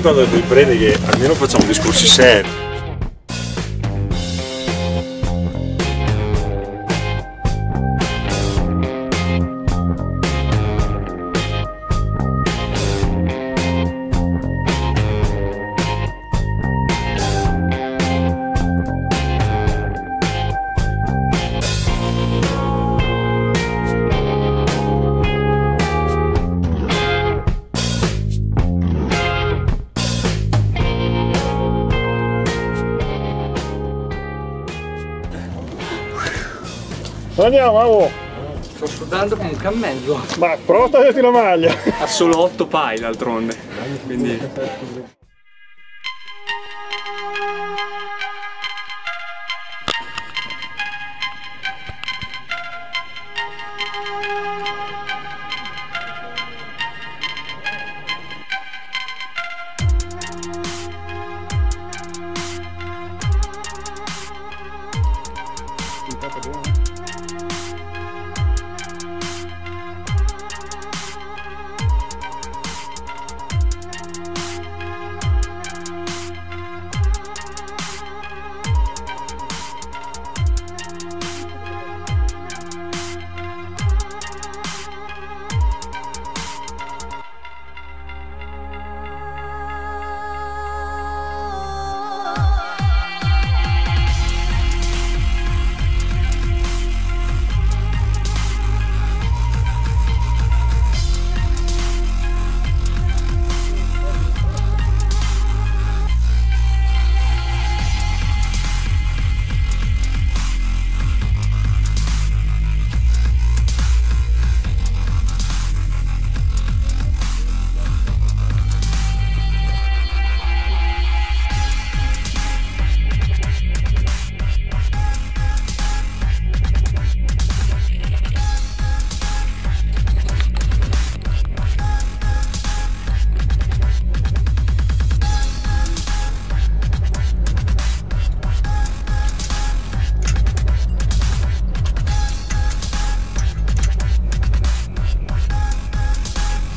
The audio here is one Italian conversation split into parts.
Quando riprende che almeno facciamo discorsi seri. Andiamo, avo! Sto sudando come un cammello. Ma prova a tagliarti la maglia! Ha solo 8 pai d'altronde. Quindi.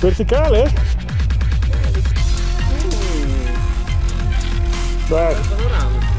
Verticale, eh? Vai. Dai.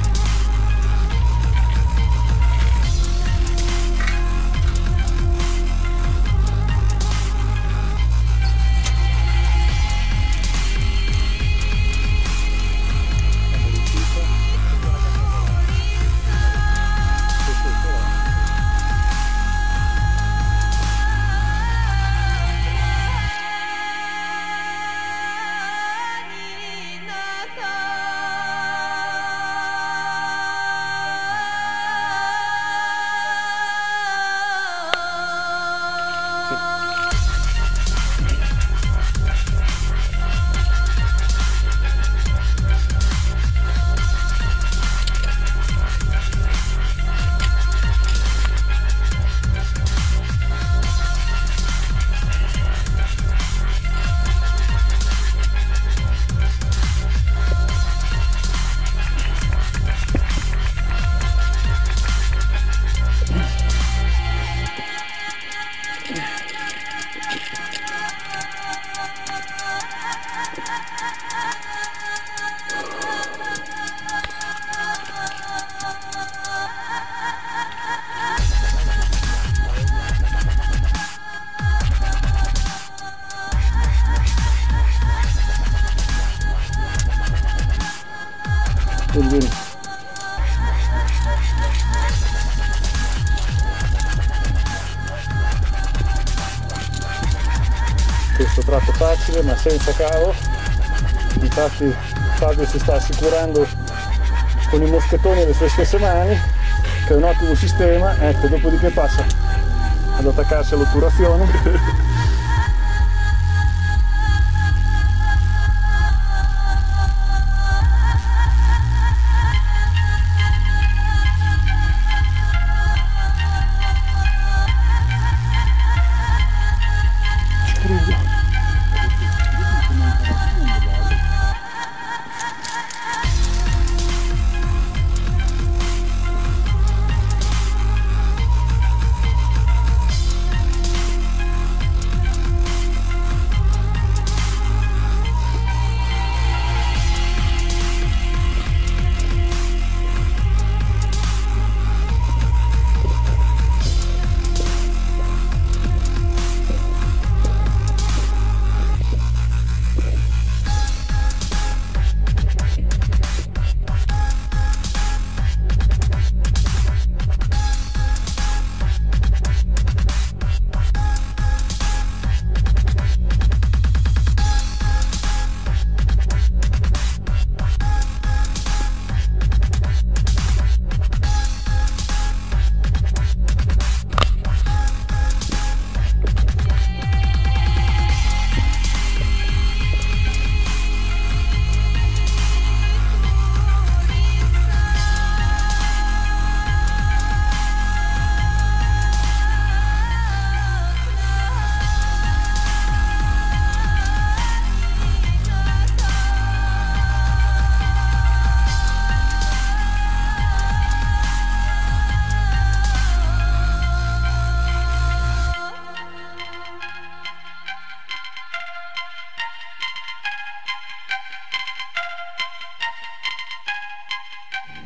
Questo tratto facile ma senza cavo. Infatti Fabio si sta assicurando con i moschettoni le sue stesse mani che è un ottimo sistema. Ecco dopodiché passa ad attaccarsi all'otturazione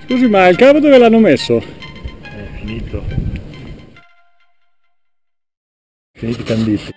Scusi, ma il cavo dove l'hanno messo? È finito. Finiti i canditi.